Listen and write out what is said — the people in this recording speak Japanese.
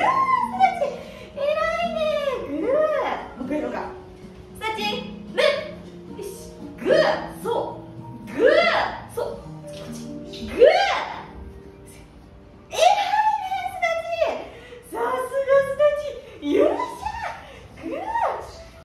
偉いねグー。もう一回やろうか。スタチよし。グー。